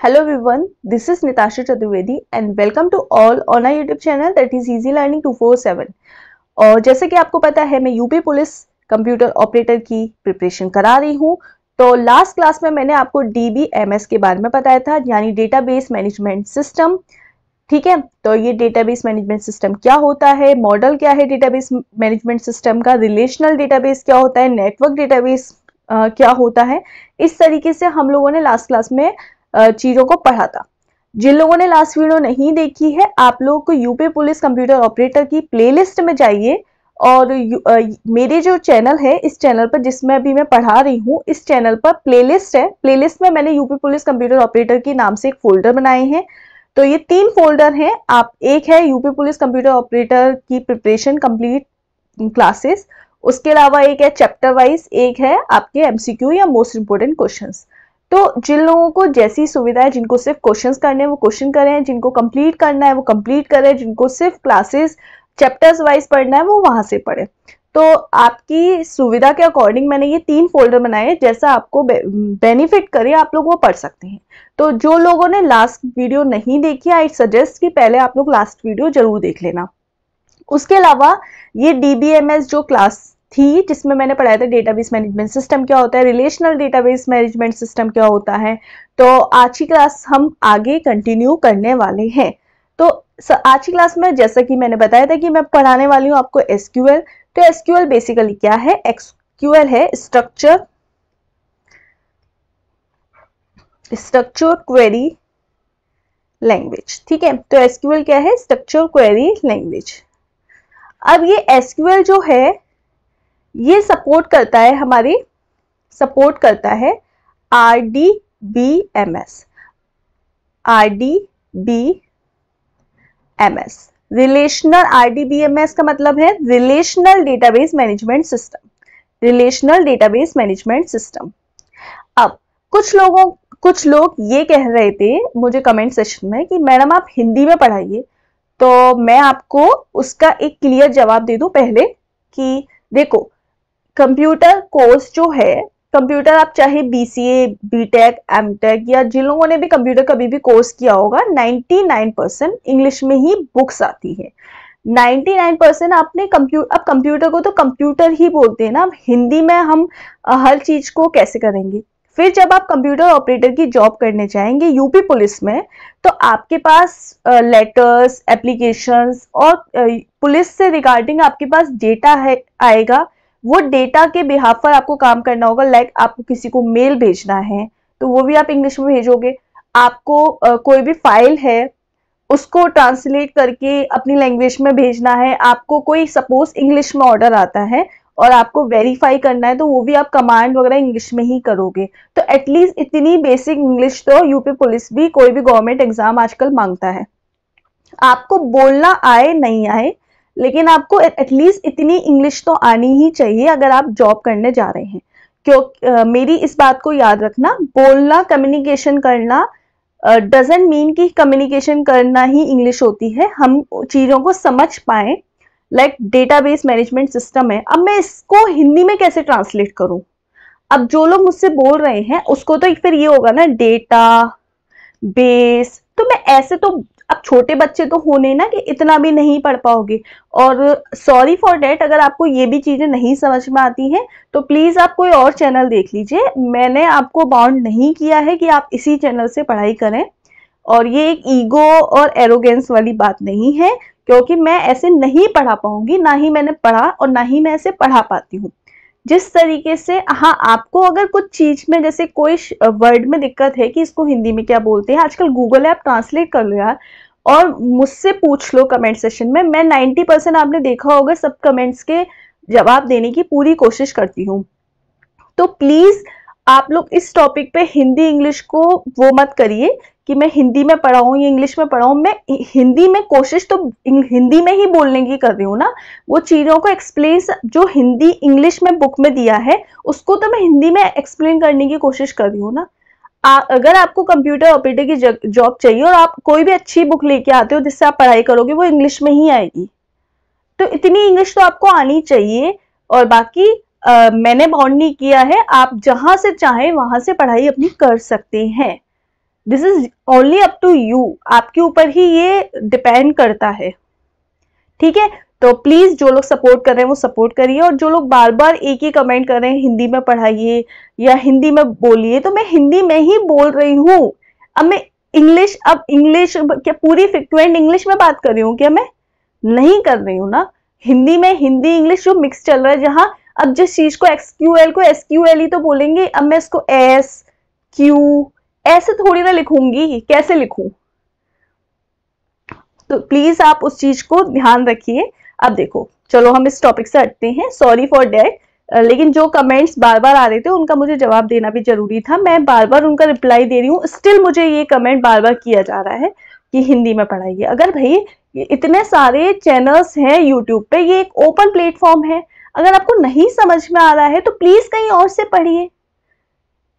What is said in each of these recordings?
Hello everyone, this is Nitasha Chaturvedi and welcome to all on our YouTube channel that is Easy Learning 247. और जैसे कि आपको पता है मैं यूपी पुलिस कंप्यूटर ऑपरेटर की प्रिपरेशन करा रही हूँ। तो लास्ट क्लास में मैंने आपको DBMS के बारे में बताया था यानी डेटाबेस मैनेजमेंट सिस्टम ठीक है? तो ये डेटाबेस मैनेजमेंट सिस्टम क्या होता है मॉडल क्या है डेटाबेस मैनेजमेंट सिस्टम का रिलेशनल डेटाबेस क्या होता है नेटवर्क डेटाबेस क्या होता है? इस तरीके से हम लोगों ने लास्ट क्लास में चीज़ों को पढ़ा था। जिन लोगों ने लास्ट वीडियो नहीं देखी है आप लोग को यूपी पुलिस कंप्यूटर ऑपरेटर की प्लेलिस्ट में जाइए और आ, मेरे जो चैनल है इस चैनल पर जिसमें अभी मैं पढ़ा रही हूँ इस चैनल पर प्लेलिस्ट है। प्लेलिस्ट में मैंने यूपी पुलिस कंप्यूटर ऑपरेटर के नाम से एक फोल्डर बनाए हैं। तो ये तीन फोल्डर हैं। आप एक है यूपी पुलिस कंप्यूटर ऑपरेटर की प्रिपरेशन कंप्लीट क्लासेस उसके अलावा एक है चैप्टर वाइज एक है आपके एमसीक्यू या मोस्ट इंपोर्टेंट क्वेश्चंस तो जिन लोगों को जैसी सुविधा है, जिनको सिर्फ़ क्वेश्चंस करने हैं, वो क्वेश्चन करें जिनको कंप्लीट करना है, वो कंप्लीट करें जिनको सिर्फ़ क्लासेस चैप्टर्स वाइज पढ़ना है, वो वहाँ से पढ़े। तो आपकी सुविधा के अकॉर्डिंग मैंने ये तीन फोल्डर बनाए जैसा आपको बेनिफिट करे, आप लोग वो पढ़ सकते हैं। तो जो लोगों ने लास्ट वीडियो नहीं देखी आई सजेस्ट कि पहले आप लोग लास्ट वीडियो ज़रूर देख लेना। उसके अलावा ये डीबीएमएस जो क्लास थी, जिसमें मैंने पढ़ाया था डेटाबेस मैनेजमेंट सिस्टम क्या होता है रिलेशनल डेटाबेस मैनेजमेंट सिस्टम क्या होता है। तो आज की क्लास हम आगे कंटिन्यू करने वाले हैं। तो आज की क्लास में जैसा कि मैंने बताया था कि मैं पढ़ाने वाली हूँ आपको एसक्यूएल तो एसक्यूएल बेसिकली क्या है? एक्सक्यूएल है स्ट्रक्चर स्ट्रक्चर क्वेरी लैंग्वेज ठीक है? तो एसक्यूएल क्या है? स्ट्रक्चर क्वेरी लैंग्वेज अब ये एसक्यूएल जो है ये सपोर्ट करता है, हमारी सपोर्ट करता है R D B M S R D B M S relational R D B M S का मतलब है relational database management system relational database management system अब, कुछ लोगों, कुछ लोग ये कह रहे थे मुझे कमेंट सेशन में कि, मैडम, आप हिंदी में पढ़ाइए। तो मैं आपको उसका एक क्लियर जवाब दे दूँ पहले कि, देखो कंप्यूटर कोर्स जो है, कंप्यूटर आप चाहे B C A B tech M tech या जिन लोगों ने भी कंप्यूटर कभी भी कोर्स किया होगा 99 परसेंट इंग्लिश में ही बुक्स आती है। 99 परसेंट आपने कंप्यूटर अब कंप्यूटर को तो कंप्यूटर ही बोलते हैं ना, अब हिंदी में हम हर चीज़ को कैसे करेंगे? फिर जब आप कंप्यूटर ऑपरेटर की जॉब करने जाएँगे यूपी पुलिस में तो आपके पास लेटर्स एप्लीकेशंस और पुलिस से रिगार्डिंग आपके पास डेटा है, आएगा। वो डेटा के बिहाफ पर आपको काम करना होगा लाइक आपको किसी को मेल भेजना है तो वो भी आप इंग्लिश में भेजोगे। आपको आ, कोई भी फ़ाइल है उसको ट्रांसलेट करके अपनी लैंग्वेज में भेजना है। आपको कोई सपोज़ इंग्लिश में ऑर्डर आता है और आपको वेरीफाई करना है तो वो भी आप कमांड वगैरह इंग्लिश में ही करोगे। तो एटलीस्ट इतनी बेसिक इंग्लिश तो यूपी पुलिस भी कोई भी गवर्नमेंट एग्ज़ाम आजकल माँगता है। आपको बोलना आए नहीं आए लेकिन आपको एटलीस्ट इतनी इंग्लिश तो आनी ही चाहिए अगर आप जॉब करने जा रहे हैं। क्यों मेरी इस बात को याद रखना, बोलना कम्युनिकेशन करना डजेंट मीन कि कम्युनिकेशन करना ही इंग्लिश होती है। हम चीज़ों को समझ पाए लाइक डेटाबेस मैनेजमेंट सिस्टम है। अब मैं इसको हिंदी में कैसे ट्रांसलेट करूँ? अब जो लोग मुझसे बोल रहे हैं, उसको तो फिर ये होगा ना डेटा बेस तो मैं ऐसे तो अब छोटे बच्चे तो होने ना कि इतना भी नहीं पढ़ पाओगे। और सॉरी फॉर डेट अगर आपको ये भी चीज़ें नहीं समझ में आती हैं तो प्लीज़ आप कोई और चैनल देख लीजिए। मैंने आपको बाउंड नहीं किया है कि आप इसी चैनल से पढ़ाई करें। और ये एक ईगो और एरोगेंस वाली बात नहीं है, क्योंकि मैं ऐसे नहीं पढ़ा पाऊँगी, ना ही मैंने पढ़ा और ना ही मैं ऐसे पढ़ा पाती हूँ। जिस तरीके से हाँ आपको अगर कुछ चीज़ में, जैसे कोई वर्ड में दिक्कत है कि इसको हिंदी में क्या बोलते हैं, आजकल गूगल ऐप ट्रांसलेट कर लो यार और मुझसे पूछ लो कमेंट सेशन में, मैं 90 परसेंट आपने देखा होगा सब कमेंट्स के जवाब देने की पूरी कोशिश करती हूँ। तो प्लीज़ आप लोग इस टॉपिक पे हिंदी इंग्लिश को वो मत करिए कि मैं हिंदी में पढ़ाऊँ या इंग्लिश में पढ़ाऊँ मैं हिंदी में कोशिश तो हिंदी में ही बोलने की कर रही हूँ ना। वो चीज़ों को एक्सप्लेन जो हिंदी इंग्लिश में बुक में दिया है उसको तो मैं हिंदी में एक्सप्लेन करने की कोशिश कर रही हूँ ना। आ, अगर आपको कंप्यूटर ऑपरेटर की जॉब चाहिए और आप कोई भी अच्छी बुक लेके आते हो जिससे आप पढ़ाई करोगे वो इंग्लिश में ही आएगी। तो इतनी इंग्लिश तो आपको आनी चाहिए और बाकी आ, मैंने बाउंड नहीं किया है आप जहाँ से चाहें वहाँ से पढ़ाई अपनी कर सकते हैं। This is only up to you आपके ऊपर ही ये डिपेंड करता है। ठीक है? तो प्लीज़ जो लोग सपोर्ट कर रहे हैं, वो सपोर्ट करिए और जो लोग बार बार एक ही कमेंट कर रहे हैं, हिंदी में पढ़ाइए या हिंदी में बोलिए तो मैं हिंदी में ही बोल रही हूँ। अब मैं इंग्लिश अब इंग्लिश क्या पूरी फ्रिक्वेंट इंग्लिश में बात कर रही हूँ क्या मैं? नहीं कर रही हूँ ना। हिंदी में हिंदी इंग्लिश जो मिक्स चल रहा है, जहाँ अब जिस चीज़ को एक्सक्यूएल को एसक्यूएल ही तो बोलेंगे, अब मैं इसको एस क्यू ऐसे थोड़ी ना लिखूँगी कैसे लिखूं? तो प्लीज़ आप उस चीज़ को ध्यान रखिए। अब देखो, चलो हम इस टॉपिक से हटते हैं। सॉरी फॉर डेट लेकिन जो कमेंट्स बार बार आ रहे थे, उनका मुझे जवाब देना भी ज़रूरी था। मैं बार बार उनका रिप्लाई दे रही हूँ। स्टिल मुझे ये कमेंट बार बार किया जा रहा है कि हिंदी में पढ़ाइए। अगर भाई इतने सारे चैनल्स हैं यूट्यूब पे, ये एक ओपन प्लेटफॉर्म है। अगर आपको नहीं समझ में आ रहा है तो प्लीज़ कहीं और से पढ़िए।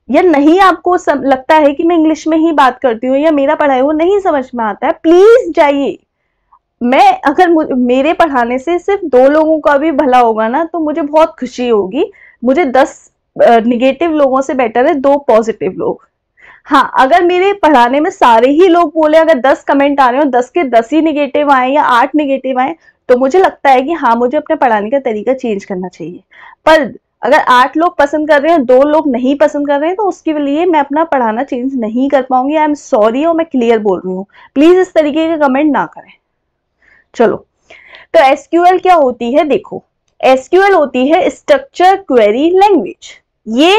या नहीं आपको सम, लगता है कि मैं इंग्लिश में ही बात करती हूँ या मेरा पढ़ाई वो नहीं समझ में आता है प्लीज़ जाइए। मैं अगर मेरे पढ़ाने से सिर्फ़ दो लोगों का भी भला होगा ना तो मुझे बहुत खुशी होगी। मुझे दस निगेटिव लोगों से बेटर है दो पॉजिटिव लोग। हाँ अगर मेरे पढ़ाने में सारे ही लोग बोले अगर दस कमेंट आ रहे हो दस के दस ही निगेटिव आए या आठ निगेटिव आए तो मुझे लगता है कि हाँ मुझे अपने पढ़ाने का तरीका चेंज करना चाहिए। पर अगर आठ लोग पसंद कर रहे हैं, दो लोग नहीं पसंद कर रहे हैं तो उसके लिए मैं अपना पढ़ाना चेंज नहीं कर पाऊँगी। आई एम सॉरी और मैं क्लियर बोल रही हूँ। प्लीज़ इस तरीके के कमेंट ना करें। चलो। तो एसक्यूएल क्या होती है? देखो। एसक्यूएल होती है स्ट्रक्चर क्वेरी लैंग्वेज ये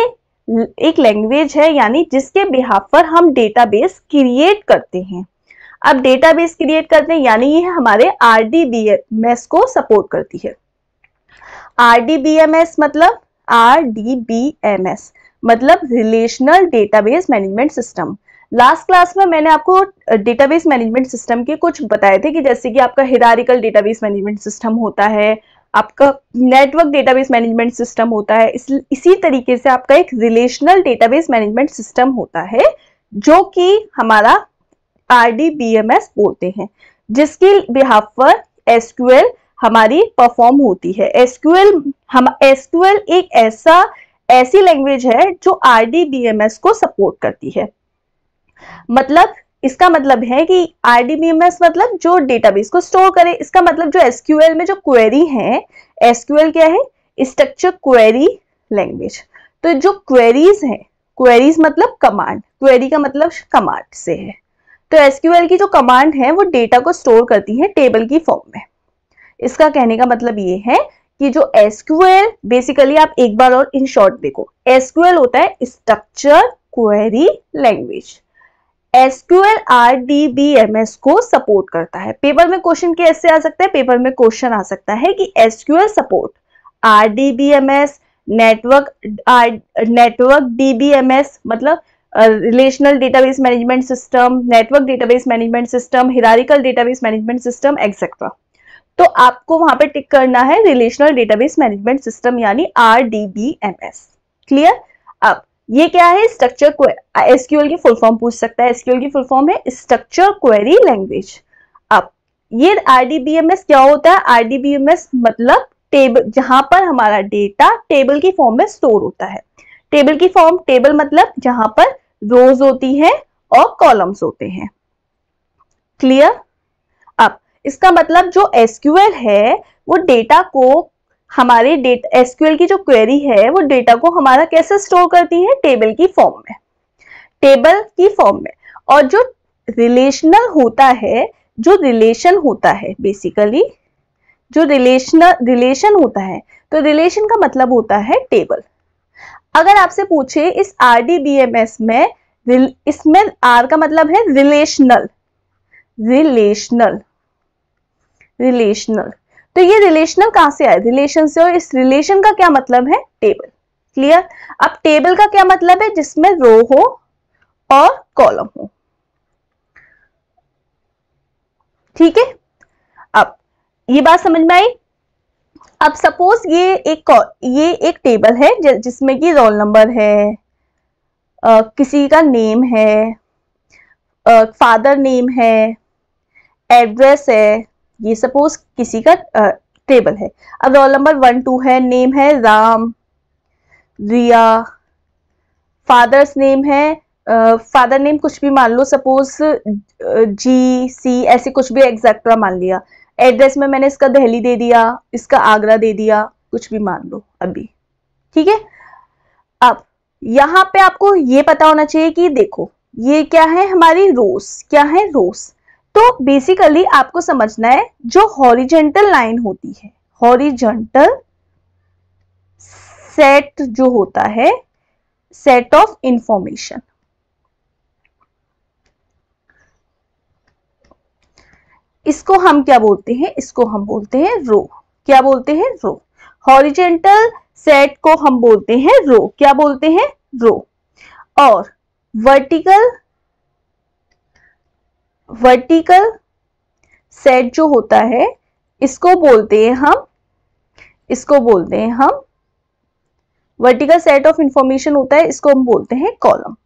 एक लैंग्वेज है, यानी जिसके बिहाफ पर हम डेटाबेस क्रिएट करते हैं। अब डेटाबेस क्रिएट करते हैं, यानी ये हमारे आरडीबीएमएस को सपोर्ट करती है। आरडीबीएमएस मतलब आरडीबीएमएस मतलब relational database management system last class में मैंने आपको डेटाबेस मैनेजमेंट सिस्टम के कुछ बताए थे कि जैसे कि आपका हिरारिकल डेटाबेस मैनेजमेंट सिस्टम होता है आपका नेटवर्क डेटाबेस मैनेजमेंट सिस्टम होता है इस, इसी तरीके से आपका एक रिलेशनल डेटाबेस मैनेजमेंट सिस्टम होता है जो कि हमारा आरडीबीएमएस बोलते हैं जिसकी बिहाफ पर एसक्यूएल हमारी परफॉर्म होती है। एसक्यूएल हम एसक्यूएल एक ऐसा, ऐसी लैंग्वेज है जो आरडीबीएमएस को सपोर्ट करती है। मतलब इसका मतलब है कि आरडीबीएमएस मतलब जो डेटाबेस को स्टोर करे। इसका मतलब जो एसक्यूएल में जो क्वेरी है एसक्यूएल क्या है? स्ट्रक्चर क्वेरी लैंग्वेज तो जो क्वेरीज है क्वेरीज मतलब कमांड क्वेरी का मतलब कमांड से है। तो एसक्यूएल की जो कमांड है, वो डेटा को स्टोर करती है टेबल की फॉर्म में। इसका कहने का मतलब ये है कि जो एसक्यूएल बेसिकली आप एक बार और इन शॉर्ट देखो। एसक्यूएल होता है structure query language SQL RDBMS को सपोर्ट करता है। पेपर में क्वेश्चन कैसे आ सकता है पेपर में क्वेश्चन आ सकता है कि SQL support RDBMS network network DBMS मतलब relational database management system network database management system hierarchical database management system etcetera तो आपको वहाँ पे टिक करना है रिलेशनल डेटाबेस मैनेजमेंट सिस्टम यानी आरडीबीएमएस क्लियर अब, ये क्या है? स्ट्रक्चर एसक्यूएल की फुल फॉर्म पूछ सकता है। एसक्यूएल की फुल फॉर्म है स्ट्रक्चर क्वेरी लैंग्वेज अब, ये आरडीबीएमएस क्या होता है? आरडीबीएमएस मतलब टेबल जहाँ पर हमारा डेटा टेबल की फॉर्म में स्टोर होता है। टेबल की फॉर्म टेबल मतलब जहाँ पर रोज होती है और कॉलम्स होते हैं। क्लियर इसका मतलब जो एसक्यूएल है, वो डेटा को, हमारे डेटा, एसक्यूएल की जो क्वेरी है, वो डेटा को हमारा कैसे स्टोर करती है? टेबल की फॉर्म में। टेबल की फॉर्म में। और जो रिलेशनल होता है, जो रिलेशन होता है बेसिकली जो रिलेशनल, रिलेशन होता है तो रिलेशन का मतलब होता है टेबल। अगर आपसे पूछे, इस आरडीबीएमएस में इसमें आर का मतलब है रिलेशनल रिलेशनल रिलेशनल तो ये रिलेशनल कहाँ से आए रिलेशन से और इस रिलेशन का क्या मतलब है? टेबल क्लियर अब टेबल का क्या मतलब है? जिसमें रो हो और कॉलम हो। ठीक है? अब ये बात समझ में आई? अब सपोज़ ये एक ये एक टेबल है जिसमें कि रोल नंबर है आ, किसी का नेम है फादर नेम है एड्रेस है ये सपोज़ किसी का टेबल है। अब रोल नंबर वन टू है नेम है राम, रिया फादर्स नेम है फादर नेम कुछ भी मान लो सपोज़ जी सी ऐसे कुछ भी एग्जैक्ट्रा मान लिया। एड्रेस में मैंने इसका दहली दे दिया, इसका आगरा दे दिया, कुछ भी मान लो अभी। ठीक है? अब यहाँ पे आपको ये पता होना चाहिए कि देखो, ये क्या है हमारी रोज, क्या है रोज? तो बेसिकली आपको समझना है जो हॉरिजेंटल लाइन होती है हॉरिजेंटल सेट जो होता है सेट ऑफ़ इंफॉर्मेशन इसको हम क्या बोलते हैं? इसको हम बोलते हैं रो क्या बोलते हैं? रो हॉरिजेंटल सेट को हम बोलते हैं रो क्या बोलते हैं? रो और वर्टिकल वर्टिकल सेट जो होता है, इसको बोलते हैं हम, इसको बोलते हैं हम वर्टिकल सेट ऑफ़ इंफॉर्मेशन होता है, इसको हम बोलते हैं कॉलम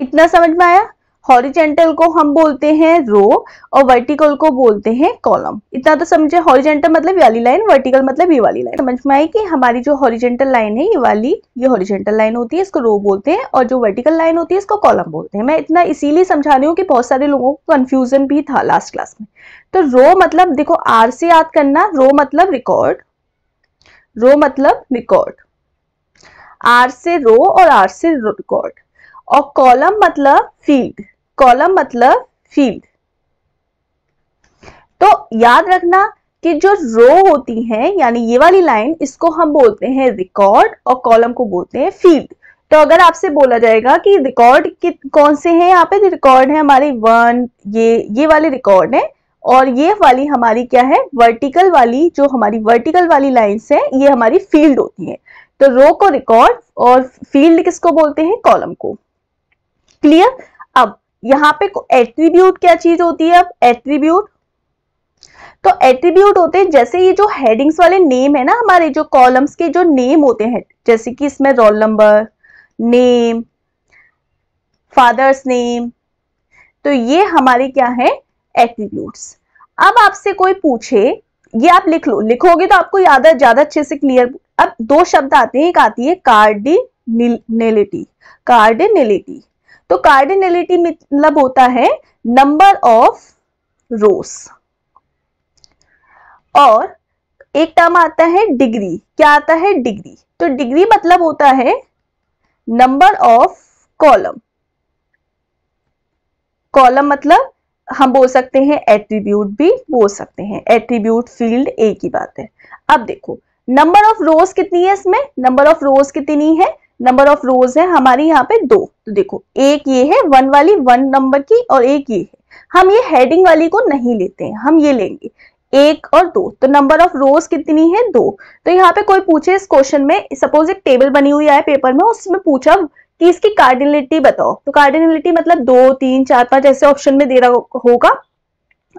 इतना समझ में आया? हॉरिजेंटल को हम बोलते हैं रो और वर्टिकल को बोलते हैं कॉलम। इतना तो समझे हॉरिजेंटल मतलब वाली लाइन, वर्टिकल मतलब ये वाली लाइन। समझ में आई कि हमारी जो हॉरिजेंटल लाइन है, ये वाली, ये हॉरिजेंटल लाइन होती है, इसको रो बोलते हैं और जो वर्टिकल लाइन होती है, इसको कॉलम बोलते हैं। मैं इतना इसीलिए समझा रही हूँ कि बहुत सारे लोगों को कंफ्यूजन भी था लास्ट क्लास में। तो रो मतलब देखो आर से याद करना, रो मतलब रिकॉर्ड रो मतलब रिकॉर्ड आर से रो और आर से रिकॉर्ड और कॉलम मतलब फ़ील्ड कॉलम मतलब फ़ील्ड। तो याद रखना कि जो रो होती है, यानी ये वाली लाइन, इसको हम बोलते हैं रिकॉर्ड और कॉलम को बोलते हैं फ़ील्ड तो अगर आपसे बोला जाएगा कि रिकॉर्ड कौन से हैं यहाँ पे? रिकॉर्ड है हमारी वन ये ये वाले रिकॉर्ड है और ये वाली हमारी क्या है? वर्टिकल वाली, जो हमारी वर्टिकल वाली लाइंस है, ये हमारी फ़ील्ड होती है। तो रो को रिकॉर्ड और फ़ील्ड किसको बोलते हैं? कॉलम को। क्लियर अब यहाँ पे एट्रीब्यूट क्या चीज़ होती है अब? एट्रीब्यूट तो एट्रीब्यूट होते हैं, जैसे ये जो हेडिंग्स वाले नेम है ना हमारे, जो कॉलम्स के जो नेम होते हैं, जैसे कि इसमें roll number name father's name तो ये हमारे क्या है? एट्रीब्यूट्स अब आपसे कोई पूछे, ये आप लिख लो, लिखोगे तो आपको याद है, ज़्यादा अच्छे से क्लियर अब दो शब्द आते हैं, एक आती है कार्डिनेलिटी कार्डिनेलिटी। तो कार्डिनलिटी मतलब होता है नंबर ऑफ़ रोस और एक टर्म आता है डिग्री क्या आता है? डिग्री तो डिग्री मतलब होता है नंबर ऑफ़ कॉलम कॉलम मतलब हम बोल सकते हैं एट्रीब्यूट भी बोल सकते हैं। एट्रीब्यूट फ़ील्ड एक ही बात है। अब देखो नंबर ऑफ़ रोज कितनी है इसमें? नंबर ऑफ़ रोज कितनी है? नंबर ऑफ़ रोज है, हमारी यहाँ पे दो। तो देखो, एक ये है वन वाली वन नंबर की और एक ये है। हम ये हेडिंग वाली को नहीं लेते हैं, हम ये लेंगे। एक और दो। तो नंबर ऑफ़ रोज कितनी है? दो। तो यहाँ पे कोई पूछे इस क्वेश्चन में सपोज़ एक टेबल बनी हुई है पेपर में, उसमें पूछा कि इसकी कार्डिनलिटी बताओ। तो कार्डिनलिटी मतलब दो, तीन, चार, पाँच ऐसे ऑप्शन में दे रहा होगा।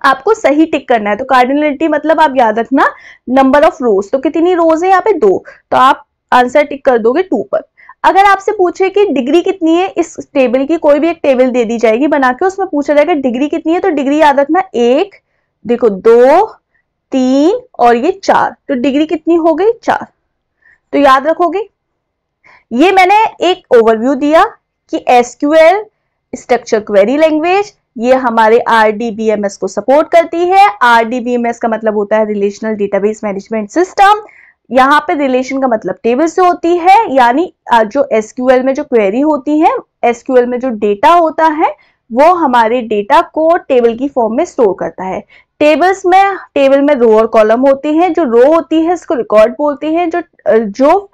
आपको सही टिक करना है। तो कार्डिनलिटी मतलब आप याद रखना नंबर ऑफ़ रोज तो कितनी रोज है यहाँ पे? दो। तो आप आंसर टिक कर दोगे टू पर। अगर आपसे पूछे कि डिग्री कितनी है, इस टेबल की कोई भी एक टेबल दे दी जाएगी, बना के उसमें पूछा जाएगा डिग्री कितनी है तो डिग्री याद रखना एक, देखो दो, तीन और ये चार तो डिग्री कितनी हो गई? चार। तो याद रखोगे? ये मैंने एक ओवरव्यू दिया कि एसक्यूएल स्ट्रक्चर क्वेरी लैंग्वेज ये हमारे आरडीबीएमएस को सपोर्ट करती है। आरडीबीएमएस का मतलब होता है रिलेशनल डेटाबेस मैनेजमेंट सिस्टम यहाँ पे रिलेशन का मतलब टेबल से होती है, यानी जो एसक्यूएल में जो क्वेरी होती है एसक्यूएल में जो डेटा होता है, वो हमारे डेटा को टेबल की फॉर्म में स्टोर करता है। टेबल्स में टेबल में रो और कॉलम होते हैं, जो रो होती है, इसको रिकॉर्ड बोलते हैं, जो जो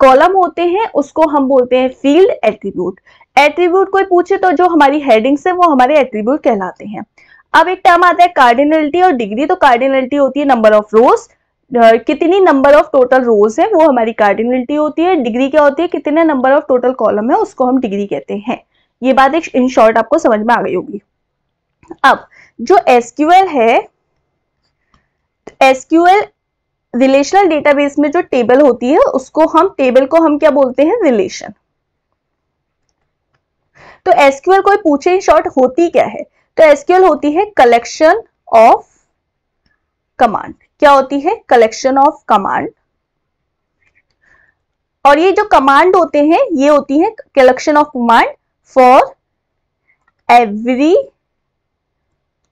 कॉलम होते हैं, उसको हम बोलते हैं फ़ील्ड एट्रीब्यूट एट्रीब्यूट कोई पूछे तो जो हमारी हेडिंग्स है, वो हमारे एट्रीब्यूट कहलाते हैं। अब एक टर्म आता है कार्डिनलिटी और डिग्री तो कार्डिनलिटी होती है नंबर ऑफ़ रोज कितनी नंबर ऑफ़ टोटल रोज है, वो हमारी कार्डिनलिटी होती है डिग्री क्या होती है, कितने नंबर ऑफ़ टोटल कॉलम है, उसको हम डिग्री कहते हैं। ये बात एक इन शॉर्ट आपको समझ में आ गई होगी। अब, जो एसक्यूएल है एसक्यूएल रिलेशनल डेटाबेस में जो टेबल होती है, उसको हम टेबल को हम क्या बोलते हैं? रिलेशन तो एसक्यूएल कोई पूछे इन शॉर्ट होती क्या है? तो एसक्यूएल होती है कलेक्शन ऑफ़ कमांड क्या होती है? कलेक्शन ऑफ़ कमांड और ये जो कमांड होते हैं, ये होती है collection of command for every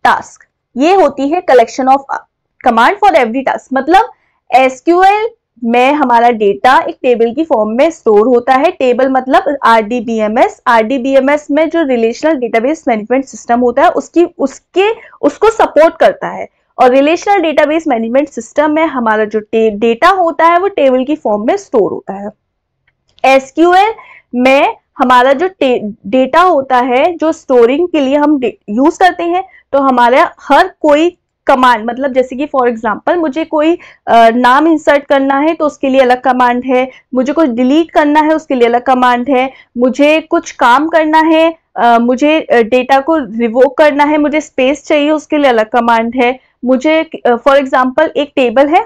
task ये होती है collection of command for every task मतलब एसक्यूएल में हमारा डेटा एक टेबल की फॉर्म में स्टोर होता है। टेबल मतलब आरडीबीएमएस आरडीबीएमएस में जो रिलेशनल डेटाबेस मैनेजमेंट सिस्टम होता है, उसकी, उसके, उसको सपोर्ट करता है। और रिलेशनल डेटाबेस मैनेजमेंट सिस्टम में हमारा जो डेटा होता है वो टेबल की फॉर्म में स्टोर होता है। एसक्यूएल में हमारा जो डेटा होता है जो स्टोरिंग के लिए हम यूज़ करते हैं तो हमारा हर कोई कमांड मतलब जैसे कि फॉर एग्जांपल मुझे कोई आ, नाम इंसर्ट करना है तो उसके लिए अलग कमांड है। मुझे कुछ डिलीट करना है उसके लिए अलग कमांड है। मुझे कुछ काम करना है आ, मुझे डेटा को रिवोक करना है मुझे स्पेस चाहिए उसके लिए अलग कमांड है। मुझे फॉर एग्जांपल एक टेबल है।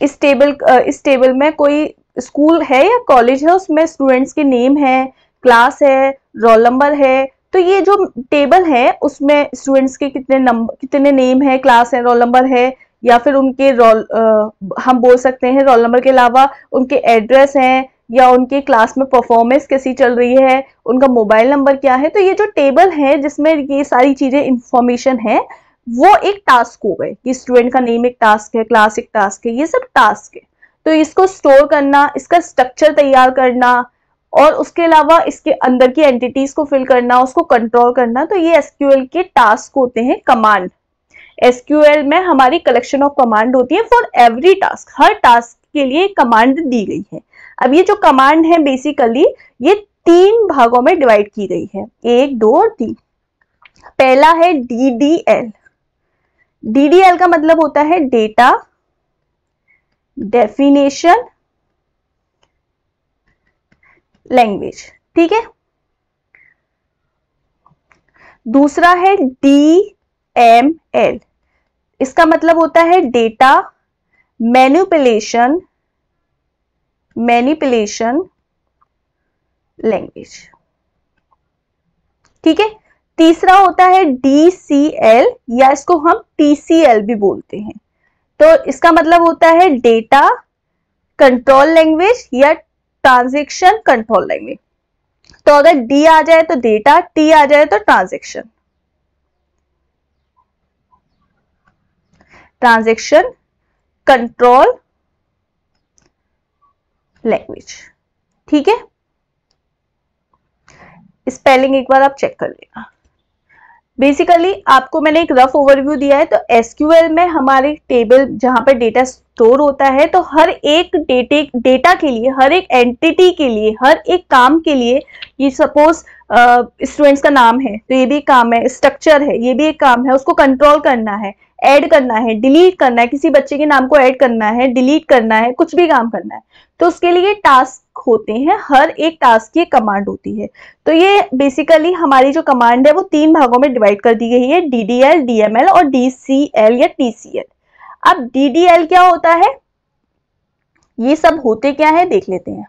इस टेबल इस टेबल में कोई स्कूल है या कॉलेज है, उसमें स्टूडेंट्स के नेम है क्लास है रोल नंबर है। तो ये जो टेबल है, उसमें स्टूडेंट्स के कितने नंबर कितने नेम है क्लास है रोल नंबर है, या फिर उनके रोल हम बोल सकते हैं रोल नंबर के अलावा उनके एड्रेस हैं, या उनके क्लास में परफॉर्मेंस कैसी चल रही है, उनका मोबाइल नंबर क्या है। तो ये जो टेबल है, जिसमें ये सारी चीज़ें इंफॉर्मेशन है वो एक टास्क हो गए कि स्टूडेंट का नेम एक टास्क है क्लास एक टास्क है, ये सब टास्क है। तो इसको स्टोर करना, इसका स्ट्रक्चर तैयार करना और उसके अलावा इसके अंदर की एंटिटीज को फिल करना, उसको कंट्रोल करना तो ये एसक्यूएल के टास्क होते हैं कमांड एसक्यूएल में हमारी कलेक्शन ऑफ़ कमांड होती है फॉर एवरी टास्क हर टास्क के लिए कमांड दी गई है। अब ये जो कमांड है बेसिकली ये तीन भागों में डिवाइड की गई है, एक, दो और तीन। पहला है डीडीएल डीडीएल का मतलब होता है डेटा डेफिनेशन लैंग्वेज ठीक है? दूसरा है डी एम एल इसका मतलब होता है डेटा मैन्युपुलेशन मैनिपुलेशन लैंग्वेज ठीक है? तीसरा होता है डी सी एल या इसको हम टी सी एल भी बोलते हैं। तो इसका मतलब होता है डेटा कंट्रोल लैंग्वेज या ट्रांजेक्शन कंट्रोल लैंग्वेज तो अगर डी आ जाए तो डेटा टी आ जाए तो ट्रांजेक्शन ट्रांजेक्शन कंट्रोल लैंग्वेज ठीक है? स्पेलिंग एक बार आप चेक कर लेना। बेसिकली आपको मैंने एक रफ ओवरव्यू दिया है तो एसक्यूएल में हमारे टेबल जहाँ पर डेटा स्टोर होता है तो हर एक डेटे डेटा के लिए, हर एक एंटिटी के लिए, हर एक काम के लिए, ये सपोज़ स्टूडेंट्स का नाम है तो ये भी एक काम है स्ट्रक्चर है, ये भी एक काम है, उसको कंट्रोल करना है ऐड करना है डिलीट करना है, किसी बच्चे के नाम को ऐड करना है डिलीट करना है, कुछ भी काम करना है तो उसके लिए टास्क होते हैं, हर एक टास्क की एक कमांड होती है तो ये बेसिकली हमारी जो कमांड है, वो तीन भागों में डिवाइड कर दी गई है डी डी डीडीएल डीएमएल और डीसीएल या टीसीएल अब डीडीएल क्या होता है, ये सब होते क्या है, देख लेते हैं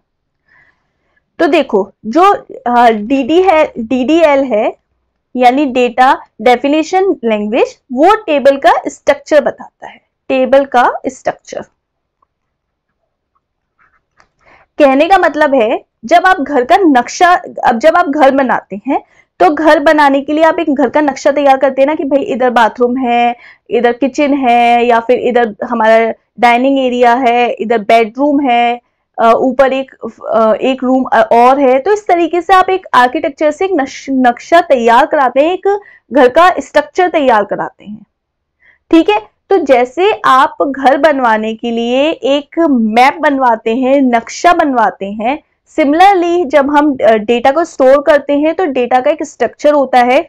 तो देखो, जो डी है डीडीएल है, यानी डेटा डेफिनेशन लैंग्वेज वो टेबल का स्ट्रक्चर बताता है। टेबल का स्ट्रक्चर कहने का मतलब है, जब आप घर का नक्शा, अब जब आप घर बनाते हैं तो घर बनाने के लिए आप एक घर का नक्शा तैयार करते हैं ना कि भाई इधर बाथरूम है, इधर किचन है, या फिर इधर हमारा डाइनिंग एरिया है, इधर बेडरूम है। ऊपर एक एक रूम और है। तो इस तरीके से आप एक आर्किटेक्चर से एक नक्शा तैयार कराते हैं, एक घर का स्ट्रक्चर तैयार कराते हैं। ठीक है? तो जैसे आप घर बनवाने के लिए एक मैप बनवाते हैं, नक्शा बनवाते हैं सिमिलरली जब हम डेटा को स्टोर करते हैं तो डेटा का एक स्ट्रक्चर होता है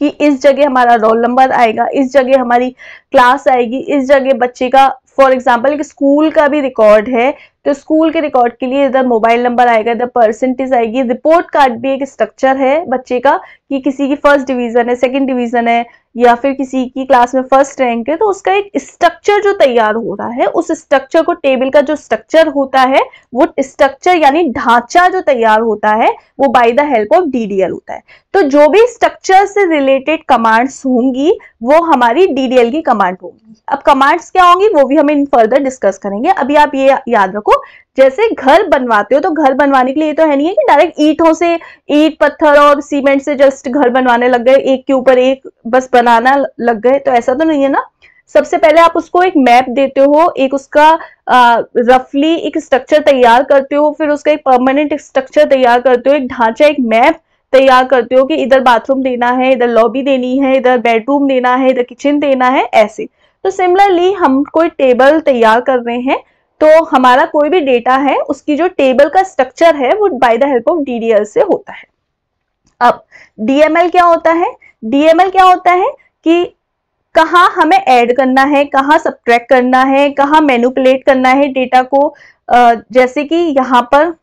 कि इस जगह हमारा रोल नंबर आएगा, इस जगह हमारी क्लास आएगी, इस जगह बच्चे का फॉर एग्ज़ाम्पल एक स्कूल का भी रिकॉर्ड है तो स्कूल के रिकॉर्ड के लिए इधर मोबाइल नंबर आएगा, इधर परसेंटेज आएगी। रिपोर्ट कार्ड भी एक स्ट्रक्चर है बच्चे का कि किसी की फ़र्स्ट डिवीज़न है सेकंड डिवीज़न है, या फिर किसी की क्लास में फ़र्स्ट रैंक है तो उसका एक स्ट्रक्चर जो तैयार हो रहा है, उस स्ट्रक्चर को टेबल का जो स्ट्रक्चर होता है, वो स्ट्रक्चर यानी ढांचा जो तैयार होता है, वो by the help of DDL होता है। तो जो भी स्ट्रक्चर से रिलेटेड कमांड्स होंगी, वो हमारी डीडीएल की कमांड होंगी। अब कमांड्स क्या होंगी, वो भी हम इन फर्दर डिस्कस करेंगे। अभी आप ये याद रखो जैसे घर बनवाते हो तो घर बनवाने के लिए तो है नहीं है कि डायरेक्ट ईटों से, ईट, पत्थर और सीमेंट से जस्ट घर बनवाने लग गए, एक के ऊपर एक बस बनाना लग गए तो ऐसा तो नहीं है ना? सबसे पहले आप उसको एक मैप देते हो, एक उसका रफली एक स्ट्रक्चर तैयार करते हो, फिर उसका एक परमानेंट स्ट्रक्चर तैयार करते हो, एक ढांचा, एक मैप तैयार करते हो कि इधर बाथरूम देना है, इधर लॉबी देनी है, इधर बेडरूम देना है, इधर किचन देना है, ऐसे। तो सिमिलरली हम कोई टेबल तैयार कर रहे हैं तो हमारा कोई भी डेटा है, उसकी जो टेबल का स्ट्रक्चर है, वो by the help of DDL से होता है। अब डीएमएल क्या होता है? डीएमएल क्या होता है कि कहाँ हमें ऐड करना है, कहाँ सब्ट्रैक्ट करना है, कहाँ मैनुपुलेट करना है डेटा को। जैसे कि यहाँ पर,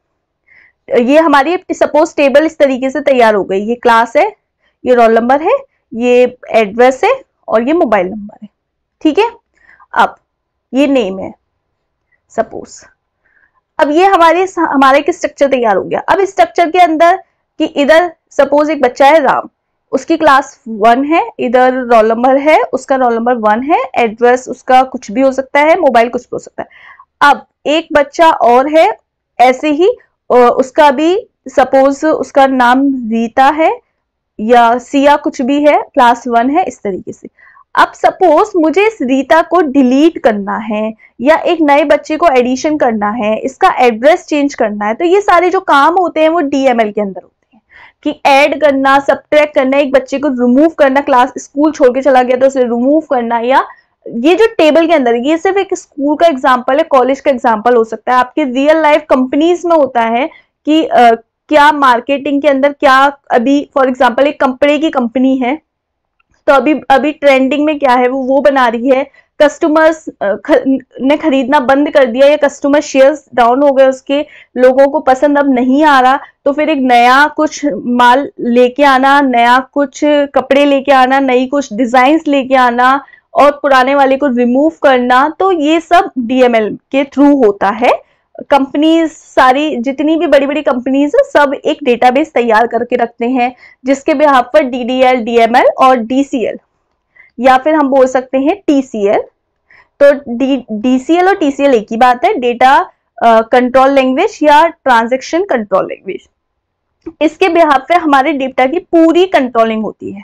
ये हमारी सपोज़ टेबल इस तरीके से तैयार हो गई। ये क्लास है, ये रोल नंबर है, ये एड्रेस है और ये मोबाइल नंबर है। ठीक है? अब, ये नेम है। सपोज़। अब ये हमारे हमारे एक स्ट्रक्चर तैयार हो गया? अब स्ट्रक्चर के अंदर कि इधर सपोज़ एक बच्चा है राम, उसकी क्लास वन है, इधर रोल नंबर है, उसका रोल नंबर वन है एड्रेस उसका कुछ भी हो सकता है मोबाइल कुछ भी हो सकता है। अब एक बच्चा और है, ऐसे ही उसका भी सपोज़ उसका नाम रीता है या सिया कुछ भी है क्लास वन है, इस तरीके से। अब सपोज़ मुझे इस रीता को डिलीट करना है या एक नए बच्चे को एडिशन करना है इसका एड्रेस चेंज करना है तो ये सारे जो काम होते हैं वो डीएमएल के अंदर होते हैं। कि ऐड करना सब्ट्रैक्ट करना एक बच्चे को रिमूव करना क्लास स्कूल छोड़ के चला गया तो उसे रिमूव करना या ये जो टेबल के अंदर ये सिर्फ़ एक स्कूल का एग्ज़ाम्पल है कॉलेज का एग्ज़ाम्पल हो सकता है। आपके रियल लाइफ कंपनीज़ में होता है कि आ, क्या मार्केटिंग के अंदर क्या अभी फॉर एग्ज़ाम्पल एक कंपनी की कंपनी है तो अभी अभी ट्रेंडिंग में क्या है? वो वो बना रही है। कस्टमर्स ने खरीदना बंद कर दिया या कस्टमर शेयर्स डाउन हो गए उसके, लोगों को पसंद अब नहीं आ रहा तो फिर एक नया कुछ माल लेके आना, नया कुछ कपड़े लेके आना, नई कुछ डिज़ाइन लेके आना और पुराने वाले को रिमूव करना तो ये सब डीएमएल के थ्रू होता है। कंपनीज़ सारी जितनी भी बड़ी बड़ी कंपनीज़ सब एक डेटाबेस तैयार करके रखते हैं, जिसके बिहार पर डीडीएल डीएमएल और डीसीएल या फिर हम बोल सकते हैं टीसीएल तो डी डीसीएल और टीसीएल एक ही बात है डेटा कंट्रोल लैंग्वेज या ट्रांजेक्शन कंट्रोल लैंग्वेज इसके बिहार पे हमारे डेटा की पूरी कंट्रोलिंग होती है।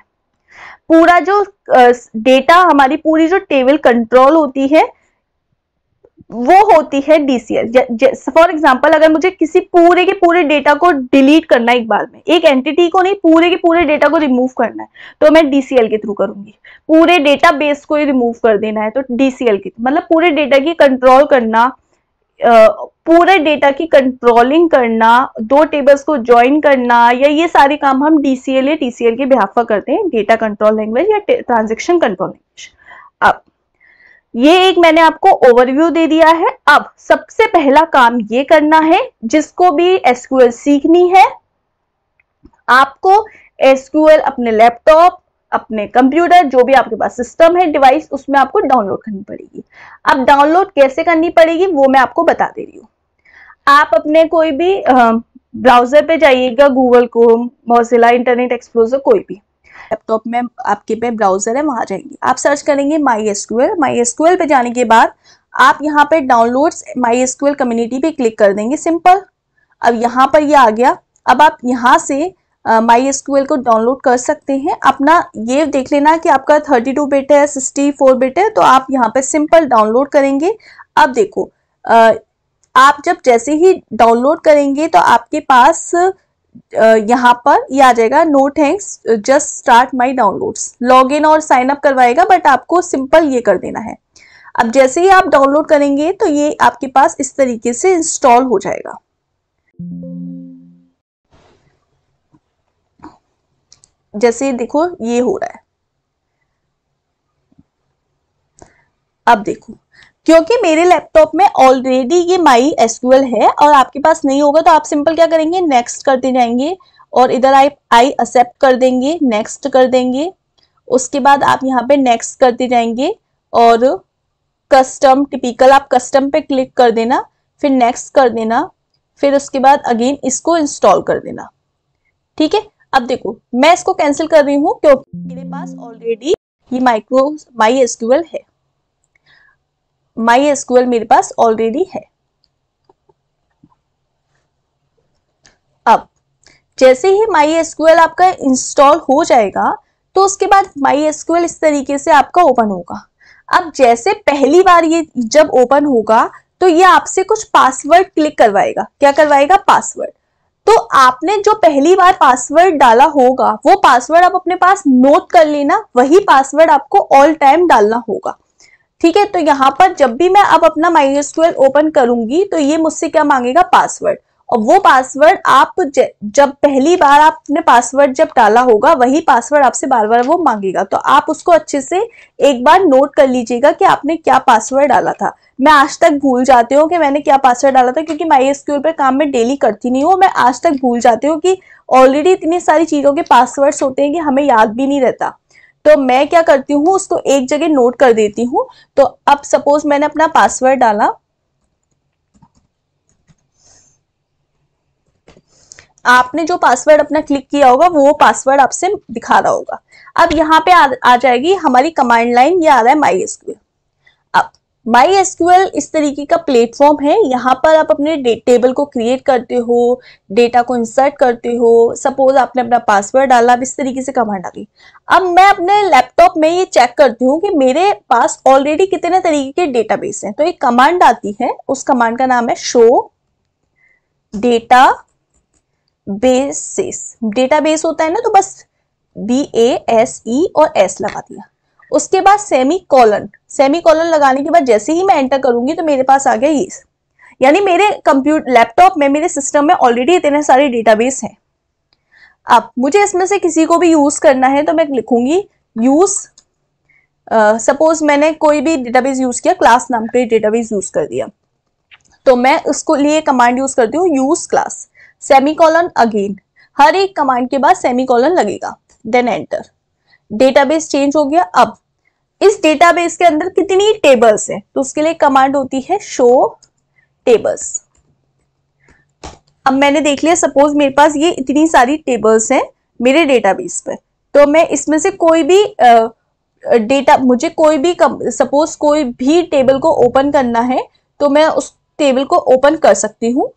पूरा जो डेटा हमारी पूरी जो टेबल कंट्रोल होती है वो होती है डीसीएल फॉर एग्ज़ाम्पल अगर मुझे किसी पूरे के पूरे डेटा को डिलीट करना है एक बार में, एक एंटिटी को नहीं, पूरे के पूरे डेटा को रिमूव करना है तो मैं डीसीएल के थ्रू करूँगी। पूरे डेटा बेस को ही रिमूव कर देना है तो डीसीएल की मतलब पूरे डेटा की कंट्रोल करना पूरे डेटा की कंट्रोलिंग करना, दो टेबल्स को ज्वाइन करना, या ये सारे काम हम डीसीएल या टीसीएल के बिहाफ करते हैं डेटा कंट्रोल लैंग्वेज या ट्रांजेक्शन कंट्रोल लैंग्वेज अब ये एक मैंने आपको ओवरव्यू दे दिया है। अब सबसे पहला काम ये करना है, जिसको भी एसक्यूएल सीखनी है, आपको एसक्यूएल अपने लैपटॉप, अपने कंप्यूटर, जो भी आपके पास सिस्टम है, डिवाइस, उसमें आपको डाउनलोड करनी पड़ेगी। अब डाउनलोड कैसे करनी पड़ेगी, वो मैं आपको बता दे रही हूँ। आप अपने कोई भी ब्राउज़र पे जाइएगा, गूगल को, मोजिला, इंटरनेट एक्सप्लोजर, कोई भी। लैपटॉप में आपके पे ब्राउज़र है, वहाँ जाएँगे। आप सर्च करेंगे माई एसक्यूएल माई एसक्यूएल पे जाने के बाद आप यहाँ पे डाउनलोड्स माई एसक्यूएल कम्युनिटी पे क्लिक कर देंगे। सिंपल अब यहाँ पर ये यह आ गया। अब आप यहाँ से माई एसक्यूएल को डाउनलोड कर सकते हैं। अपना ये देख लेना कि आपका 32 बिट है 64 बिट है तो आप यहाँ पे सिंपल डाउनलोड करेंगे। अब देखो आप जब जैसे ही डाउनलोड करेंगे तो आपके पास यहाँ पर ये आ जाएगा no thanks just start my downloads log in और साइन अप करवाएगा बट आपको सिंपल ये कर देना है। अब जैसे ही आप डाउनलोड करेंगे तो ये आपके पास इस तरीके से इंस्टॉल हो जाएगा। जैसे देखो, ये हो रहा है। अब देखो। क्योंकि मेरे लैपटॉप में ऑलरेडी ये माई एसक्यूएल है और आपके पास नहीं होगा तो आप सिंपल क्या करेंगे? नेक्स्ट करते जाएँगे और इधर आप आई एक्सेप्ट कर देंगे नेक्स्ट कर देंगे। उसके बाद आप यहाँ पे नेक्स्ट करते जाएँगे और कस्टम टिपिकल आप कस्टम पे क्लिक कर देना, फिर नेक्स्ट कर देना, फिर उसके बाद अगेन इसको इंस्टॉल कर देना। ठीक है? अब देखो, मैं इसको कैंसिल कर रही हूँ क्योंकि मेरे पास ऑलरेडी ये माइक्रो माई एसक्यूएल है। माई एसक्यूएल मेरे पास ऑलरेडी है। अब, जैसे ही माई एसक्यूएल आपका इंस्टॉल हो जाएगा तो उसके बाद माई एसक्यूएल इस तरीके से आपका ओपन होगा। अब जैसे पहली बार ये जब ओपन होगा तो ये आपसे कुछ पासवर्ड क्लिक करवाएगा। क्या करवाएगा? पासवर्ड तो आपने जो पहली बार पासवर्ड डाला होगा, वो पासवर्ड आप अपने पास नोट कर लेना, वही पासवर्ड आपको ऑल टाइम डालना होगा। ठीक है तो यहाँ पर जब भी मैं अब अपना माई ओपन करूँगी तो ये मुझसे क्या मांगेगा? पासवर्ड और वो पासवर्ड आप जब पहली बार आपने पासवर्ड जब डाला होगा, वही पासवर्ड आपसे बार बार वो मांगेगा। तो आप उसको अच्छे से एक बार नोट कर लीजिएगा कि आपने क्या पासवर्ड डाला था। मैं आज तक भूल जाती हूँ कि मैंने क्या पासवर्ड डाला था, क्योंकि माई स्क्यूल पर काम में डेली करती नहीं हूँ। मैं आज तक भूल जाती हूँ कि ऑलरेडी इतनी सारी चीज़ों के पासवर्ड्स होते हैं कि हमें याद भी नहीं रहता। तो मैं क्या करती हूँ उसको एक जगह नोट कर देती हूँ। तो अब सपोज़ मैंने अपना पासवर्ड डाला। आपने जो पासवर्ड अपना क्लिक किया होगा वो पासवर्ड आपसे दिखा रहा होगा। अब यहाँ पे आ, आ जाएगी हमारी कमांड लाइन ये आ रहा है माई एसक्यूएल अब माई एसक्यूएल इस तरीके का प्लेटफॉर्म है। यहाँ पर आप अपने टेबल को क्रिएट करते हो डेटा को इंसर्ट करते हो सपोज़ आपने अपना पासवर्ड डाला अब इस तरीके से कमांड गई। अब मैं अपने लैपटॉप में ये चेक करती हूँ कि मेरे पास ऑलरेडी कितने तरीके के डेटाबेस हैं। तो एक कमांड आती है, उस कमांड का नाम है शो डेटा बेसिस डेटाबेस होता है ना तो बस बी ए एस ई और एस लगा दिया। उसके बाद सेमी कॉलन सेमी कॉलन लगाने के बाद जैसे ही मैं एंटर करूँगी तो मेरे पास आ गया ये। यानी मेरे कंप्यूटर लैपटॉप में, मेरे सिस्टम में ऑलरेडी इतने सारे डेटाबेस हैं। अब मुझे इसमें से किसी को भी यूज़ करना है तो मैं लिखूँगी यूज़ सपोज़ मैंने कोई भी डेटाबेस यूज़ किया क्लास नाम का डेटाबेस यूज़ कर दिया। तो मैं उसको लिए कमांड यूज़ करती हूँ use class semicolon again हर एक कमांड के बाद सेमीकोलन लगेगा। देन एंटर डेटाबेस चेंज हो गया। अब इस डेटाबेस के अंदर कितनी टेबल्स है? तो उसके लिए कमांड होती है शो टेबल्स अब मैंने देख लिया सपोज़ मेरे पास ये इतनी सारी टेबल्स हैं मेरे डेटाबेस पर। तो मैं इसमें से कोई भी डेटा मुझे कोई भी सपोज़ कोई भी टेबल को ओपन करना है तो मैं उस टेबल को ओपन कर सकती हूँ।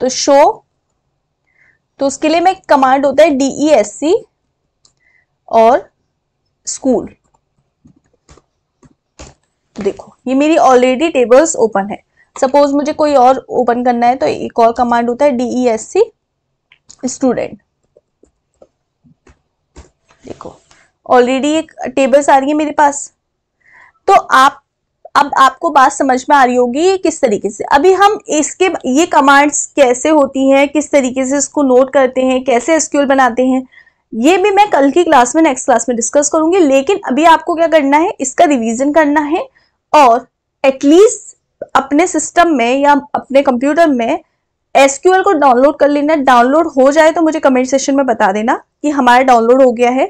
तो शो तो उसके लिए मैं कमांड होता है डीई एस सी और स्कूल देखो, ये मेरी ऑलरेडी टेबल्स ओपन है। सपोज़ मुझे कोई और ओपन करना है तो एक और कमांड होता है D E S C student देखो ऑलरेडी एक टेबल्स आ रही है मेरे पास। तो आप, अब आपको बात समझ में आ रही होगी किस तरीके से। अभी हम इसके, ये कमांड्स कैसे होती हैं, किस तरीके से इसको नोट करते हैं, कैसे एसक्यूएल बनाते हैं, ये भी मैं कल की क्लास में नेक्स्ट क्लास में डिस्कस करूँगी। लेकिन अभी आपको क्या करना है, इसका रिवीजन करना है। और एटलीस्ट अपने सिस्टम में या अपने कंप्यूटर में एसक्यूएल को डाउनलोड कर लेना डाउनलोड हो जाए तो मुझे कमेंट सेक्शन में बता देना कि हमारा डाउनलोड हो गया है।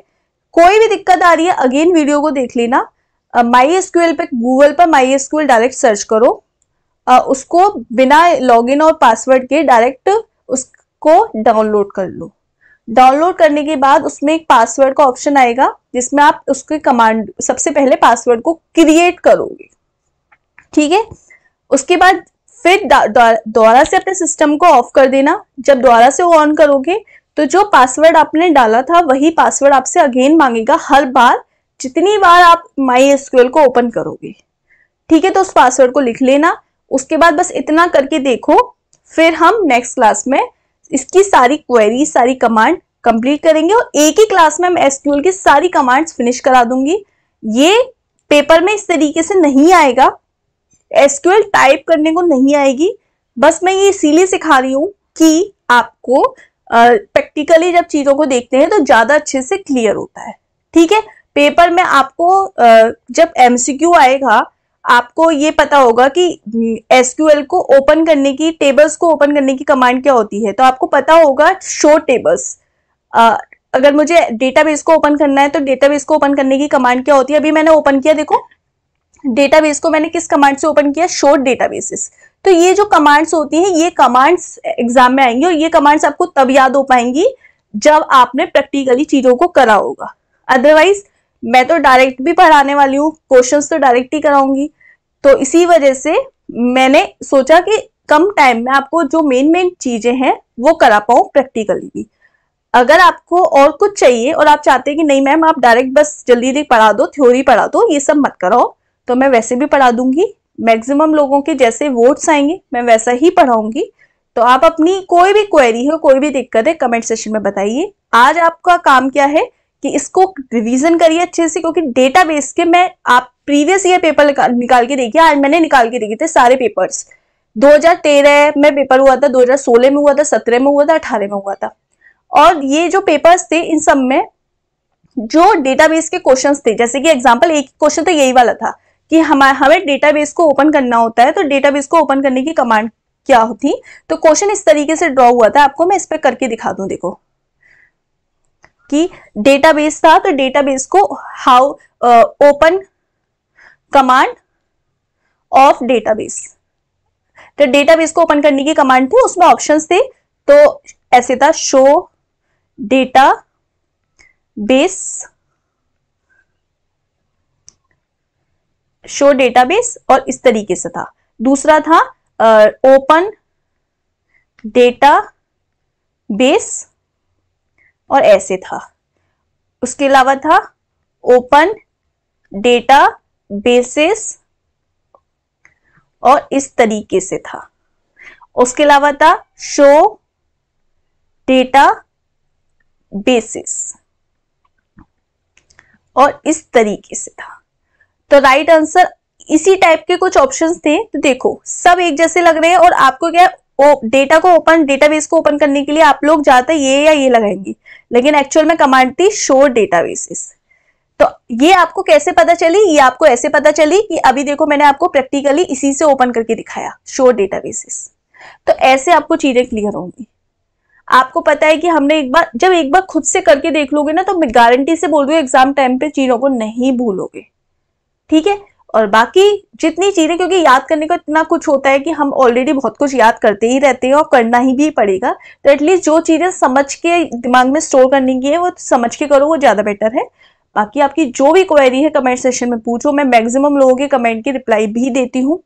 कोई भी दिक्कत आ रही है अगेन वीडियो को देख लेना। माई एसक्यूएल पे गूगल पर माई एसक्यूएल डायरेक्ट सर्च करो। uh, उसको बिना लॉगिन और पासवर्ड के डायरेक्ट उसको डाउनलोड कर लो। डाउनलोड करने के बाद उसमें एक पासवर्ड का ऑप्शन आएगा जिसमें आप उसके कमांड सबसे पहले पासवर्ड को क्रिएट करोगे। ठीक है? उसके बाद फिर दोबारा से अपने सिस्टम को ऑफ़ कर देना। जब दोबारा से वो ऑन करोगे तो जो पासवर्ड आपने डाला था, वही पासवर्ड आपसे अगेन मांगेगा हर बार, जितनी बार आप माई एसक्यूएल को ओपन करोगे। ठीक है तो उस पासवर्ड को लिख लेना। उसके बाद बस इतना करके देखो। फिर हम नेक्स्ट क्लास में इसकी सारी क्वेरी सारी कमांड कंप्लीट करेंगे और एक ही क्लास में मैं एसक्यूएल की सारी कमांड्स फिनिश करा दूँगी। ये पेपर में इस तरीके से नहीं आएगा। एसक्यूएल टाइप करने को नहीं आएगी। बस मैं ये इसीलिए सिखा रही हूँ कि आपको प्रैक्टिकली जब चीज़ों को देखते हैं तो ज़्यादा अच्छे से क्लियर होता है। ठीक है? पेपर में आपको जब एमसीक्यू आएगा, आपको ये पता होगा कि एसक्यूएल को ओपन करने की टेबल्स को ओपन करने की कमांड क्या होती है। तो आपको पता होगा शो टेबल्स अगर मुझे डेटाबेस को ओपन करना है तो डेटाबेस को ओपन करने की कमांड क्या होती है? अभी मैंने ओपन किया, देखो। डेटाबेस को मैंने किस कमांड से ओपन किया? शो डेटाबेसेस तो ये जो कमांड्स होती हैं, ये कमांड्स एग्ज़ाम में आएँगी और ये कमांड्स आपको तब याद हो पाएँगी जब आपने प्रैक्टिकली चीज़ों को करा होगा. अदरवाइज़ मैं तो डायरेक्ट भी पढ़ाने वाली हूँ क्वेश्चन तो डायरेक्ट ही कराऊँगी. तो इसी वजह से मैंने सोचा कि कम टाइम में आपको जो मेन मेन चीज़ें हैं, वो करा पाऊँ प्रैक्टिकली भी. अगर आपको और कुछ चाहिए और आप चाहते हैं कि नहीं मैम, आप डायरेक्ट बस जल्दी जल्दी पढ़ा दो थ्योरी पढ़ा दो, ये सब मत कराओ. तो मैं वैसे भी पढ़ा दूँगी। मैक्सिमम लोगों के जैसे वोट्स आएँगे, मैं वैसा ही पढ़ाऊँगी। तो आप अपनी कोई भी क्वेरी हो, कोई भी दिक्कत है कमेंट सेशन में बताइए। आज आपका काम क्या है कि इसको रिवीजन करिए अच्छे से, क्योंकि डेटाबेस के मैं, आप प्रीवियस ईयर पेपर निकाल के देखिए, आज मैंने निकाल के देखे थे सारे पेपर्स 2013 में पेपर हुआ था 2016 में हुआ था 17 में हुआ था 18 में हुआ था। और ये जो पेपर्स थे, इन सब में जो डेटाबेस के क्वेश्चंस थे, जैसे कि एग्जांपल एक क्वेश्चन तो यही वाला था। कि हमारे हमें डेटाबेस को ओपन करना होता है तो डेटाबेस को ओपन करने की कमांड क्या होती? तो क्वेश्चन इस तरीके से ड्रॉ हुआ था, आपको मैं इस पर करके दिखा दूँ, देखो। कि डेटाबेस था तो डेटाबेस को how open command of database तो डेटाबेस को ओपन करने की कमांड थी, उसमें ऑप्शंस थे तो ऐसे था show database show database और इस तरीके से था। दूसरा था ओपन डेटा बेस और ऐसे था। उसके अलावा था ओपन डेटा बेसिस और इस तरीके से था। उसके अलावा था शो डेटा बेसिस और इस तरीके से था। तो राइट आंसर इसी टाइप के कुछ ऑप्शंस थे तो देखो, सब एक जैसे लग रहे हैं और आपको क्या डेटा को ओपन डेटाबेस को ओपन करने के लिए आप लोग जाते ये या ये लगाएँगे। लेकिन एक्चुअल में कमांड थी शो डेटाबेसिस तो ये आपको कैसे पता चली? ये आपको ऐसे पता चली कि अभी देखो मैंने आपको प्रैक्टिकली इसी से ओपन करके दिखाया शो डेटाबेसिस तो ऐसे आपको चीज़ें क्लियर होंगी। आपको पता है कि हमने एक बार, जब एक बार खुद से करके देख लोगे ना तो मैं गारंटी से बोल रही एग्ज़ाम टाइम पे चीज़ों को नहीं भूलोगे। ठीक है? और बाकी जितनी चीज़ें, क्योंकि याद करने को इतना कुछ होता है कि हम ऑलरेडी बहुत कुछ याद करते ही रहते हैं और करना ही भी पड़ेगा। तो एटलीस्ट जो चीज़ें समझ के दिमाग में स्टोर करने की है, वो समझ के करो, वो ज़्यादा बेटर है। बाकी आपकी जो भी क्वेरी है कमेंट सेशन में पूछो, मैं मैक्सिमम लोगों के कमेंट की रिप्लाई भी देती हूँ।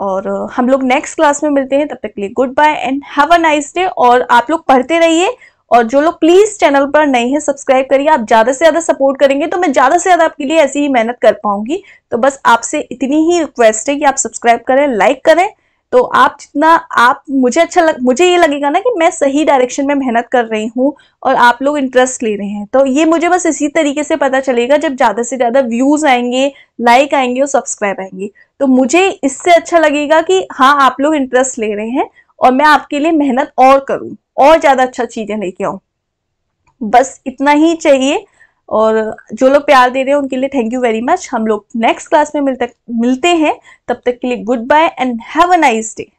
और, हम लोग नेक्स्ट क्लास में मिलते हैं, तब तक के लिए goodbye and have a nice day और आप लोग पढ़ते रहिए। और जो लोग प्लीज़ चैनल पर नए हैं सब्सक्राइब करिए। आप ज़्यादा से ज़्यादा सपोर्ट करेंगे तो मैं ज़्यादा से ज़्यादा आपके लिए ऐसी ही मेहनत कर पाऊँगी। तो बस आपसे इतनी ही रिक्वेस्ट है कि आप सब्सक्राइब करें लाइक करें। तो आप जितना आप, मुझे अच्छा लग, मुझे ये लगेगा ना कि मैं सही डायरेक्शन में मेहनत कर रही हूँ और आप लोग इंटरेस्ट ले रहे हैं। तो ये मुझे बस इसी तरीके से पता चलेगा जब ज़्यादा से ज़्यादा व्यूज़ आएँगे लाइक आएँगे और सब्सक्राइब आएँगे। तो मुझे इससे अच्छा लगेगा कि हाँ आप लोग इंटरेस्ट ले रहे हैं और मैं आपके लिए मेहनत और करूँ, और ज़्यादा अच्छा चीज़ें लेके आऊँ। बस इतना ही चाहिए और जो लोग प्यार दे रहे हैं उनके लिए थैंक यू वेरी मच हम लोग नेक्स्ट क्लास में मिलते मिलते हैं। तब तक के लिए goodbye and have a nice day